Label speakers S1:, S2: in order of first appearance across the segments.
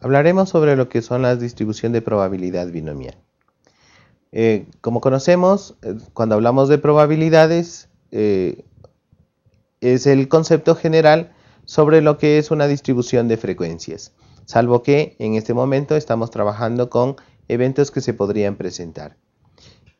S1: hablaremos sobre lo que son las distribución de probabilidad binomial. Eh, como conocemos, eh, cuando hablamos de probabilidades, eh, es el concepto general sobre lo que es una distribución de frecuencias, salvo que en este momento estamos trabajando con eventos que se podrían presentar.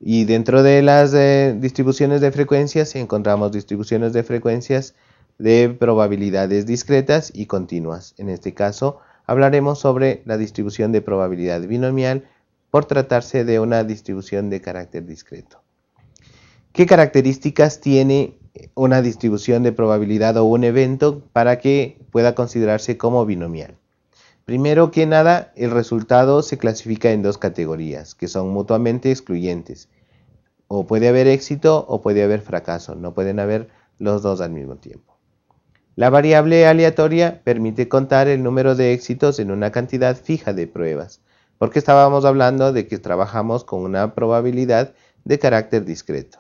S1: Y dentro de las distribuciones de frecuencias encontramos distribuciones de frecuencias de probabilidades discretas y continuas. En este caso, hablaremos sobre la distribución de probabilidad binomial por tratarse de una distribución de carácter discreto. ¿Qué características tiene una distribución de probabilidad o un evento para que pueda considerarse como binomial? Primero que nada, el resultado se clasifica en dos categorías, que son mutuamente excluyentes. O puede haber éxito o puede haber fracaso, no pueden haber los dos al mismo tiempo. La variable aleatoria permite contar el número de éxitos en una cantidad fija de pruebas, porque estábamos hablando de que trabajamos con una probabilidad de carácter discreto.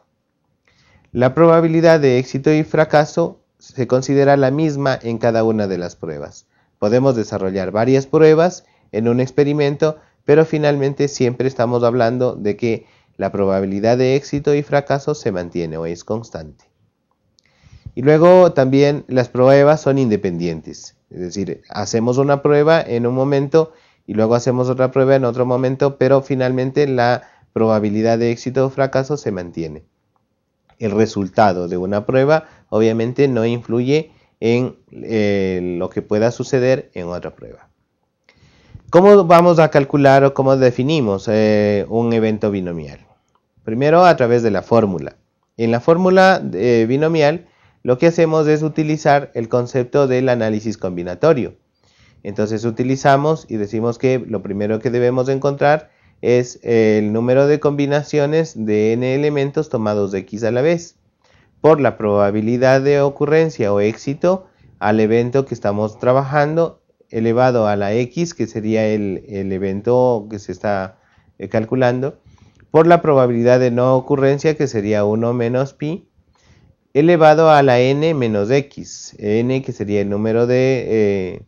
S1: La probabilidad de éxito y fracaso se considera la misma en cada una de las pruebas. Podemos desarrollar varias pruebas en un experimento, pero finalmente siempre estamos hablando de que la probabilidad de éxito y fracaso se mantiene o es constante. Y luego también las pruebas son independientes. Es decir, hacemos una prueba en un momento y luego hacemos otra prueba en otro momento, pero finalmente la probabilidad de éxito o fracaso se mantiene. El resultado de una prueba obviamente no influye en eh, lo que pueda suceder en otra prueba. ¿Cómo vamos a calcular o cómo definimos eh, un evento binomial? Primero a través de la fórmula. En la fórmula eh, binomial lo que hacemos es utilizar el concepto del análisis combinatorio. Entonces utilizamos y decimos que lo primero que debemos encontrar es el número de combinaciones de n elementos tomados de x a la vez por la probabilidad de ocurrencia o éxito al evento que estamos trabajando elevado a la x, que sería el, evento que se está eh, calculando, por la probabilidad de no ocurrencia, que sería 1 menos pi, elevado a la n menos x, n que sería el número de, eh,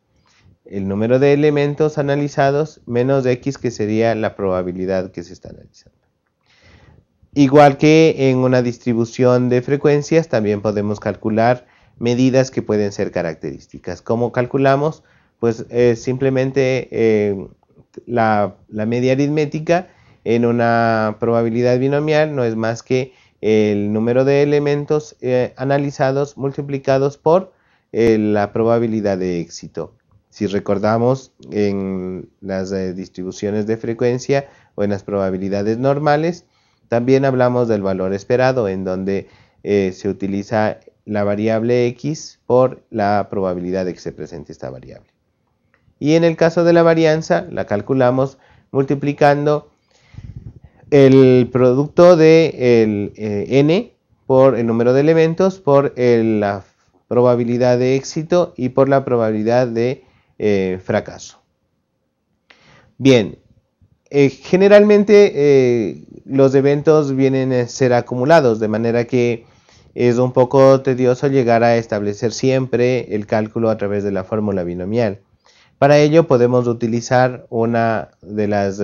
S1: el número de elementos analizados, menos x que sería la probabilidad que se está analizando. Igual que en una distribución de frecuencias, también podemos calcular medidas que pueden ser características. ¿Cómo calculamos? Pues simplemente eh, la, la media aritmética en una probabilidad binomial no es más que el número de elementos eh, analizados multiplicados por eh, la probabilidad de éxito. Si recordamos en las eh, distribuciones de frecuencia o en las probabilidades normales, también hablamos del valor esperado en donde se utiliza la variable x por la probabilidad de que se presente esta variable. Y en el caso de la varianza, la calculamos multiplicando el producto de el, eh, n por el número de elementos por la probabilidad de éxito y por la probabilidad de eh, fracaso. Bien, eh, generalmente los eventos vienen a ser acumulados, de manera que es un poco tedioso llegar a establecer siempre el cálculo a través de la fórmula binomial. Para ello podemos utilizar una de las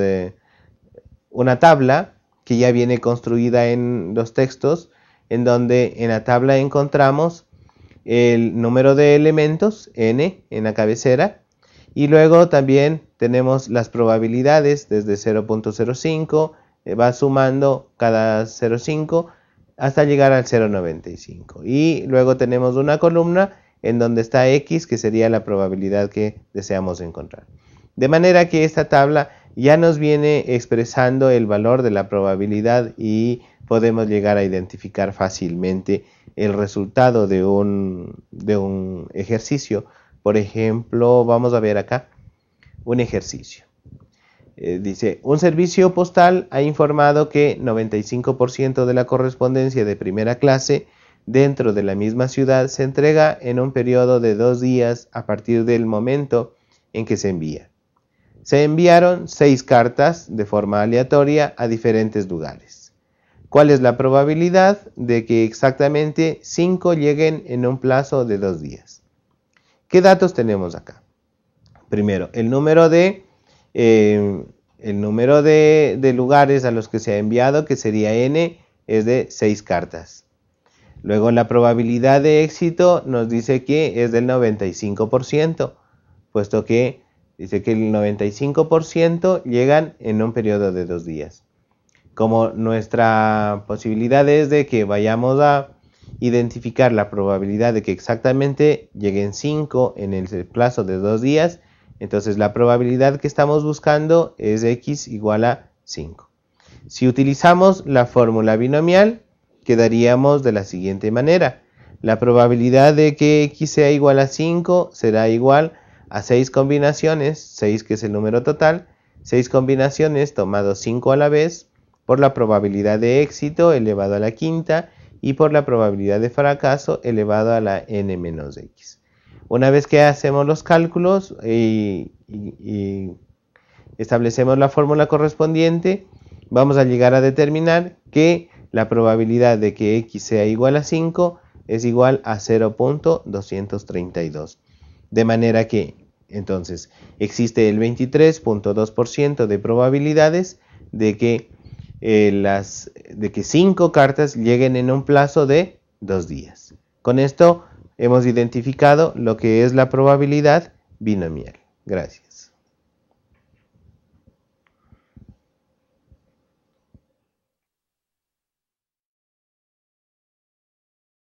S1: una tabla que ya viene construida en los textos, en donde en la tabla encontramos el número de elementos, n, en la cabecera, y luego también tenemos las probabilidades desde 0.05, eh, va sumando cada 0.5 hasta llegar al 0.95. Y luego tenemos una columna en donde está x, que sería la probabilidad que deseamos encontrar. De manera que esta tabla ya nos viene expresando el valor de la probabilidad y podemos llegar a identificar fácilmente el resultado de un, de un ejercicio. Por ejemplo, vamos a ver acá un ejercicio. Eh, dice, un servicio postal ha informado que 95% de la correspondencia de primera clase dentro de la misma ciudad se entrega en un periodo de dos días a partir del momento en que se envía se enviaron seis cartas de forma aleatoria a diferentes lugares. ¿Cuál es la probabilidad de que exactamente cinco lleguen en un plazo de dos días? ¿Qué datos tenemos acá? primero, el número de, eh, de lugares a los que se ha enviado, que sería n, es de 6 cartas. Luego la probabilidad de éxito nos dice que es del 95%, puesto que dice que el 95% llegan en un periodo de dos días. Como nuestra posibilidad es de que vayamos a identificar la probabilidad de que exactamente lleguen 5 en el plazo de dos días, entonces la probabilidad que estamos buscando es x igual a 5. Si utilizamos la fórmula binomial, quedaríamos de la siguiente manera. La probabilidad de que x sea igual a 5 será igual a 6 combinaciones, 6 que es el número total, 6 combinaciones tomado 5 a la vez por la probabilidad de éxito elevado a la quinta y por la probabilidad de fracaso elevado a la n menos x. Una vez que hacemos los cálculos y, y establecemos la fórmula correspondiente, vamos a llegar a determinar que la probabilidad de que x sea igual a 5 es igual a 0.232. De manera que, entonces, existe el 23.2% de probabilidades de que, eh, las, de que 5 cartas lleguen en un plazo de 2 días. Con esto hemos identificado lo que es la probabilidad binomial. Gracias.